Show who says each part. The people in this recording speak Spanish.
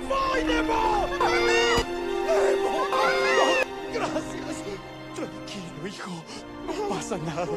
Speaker 1: Voy Nemo! Nemo! Gracias. Tranquilo, hijo. No pasa nada.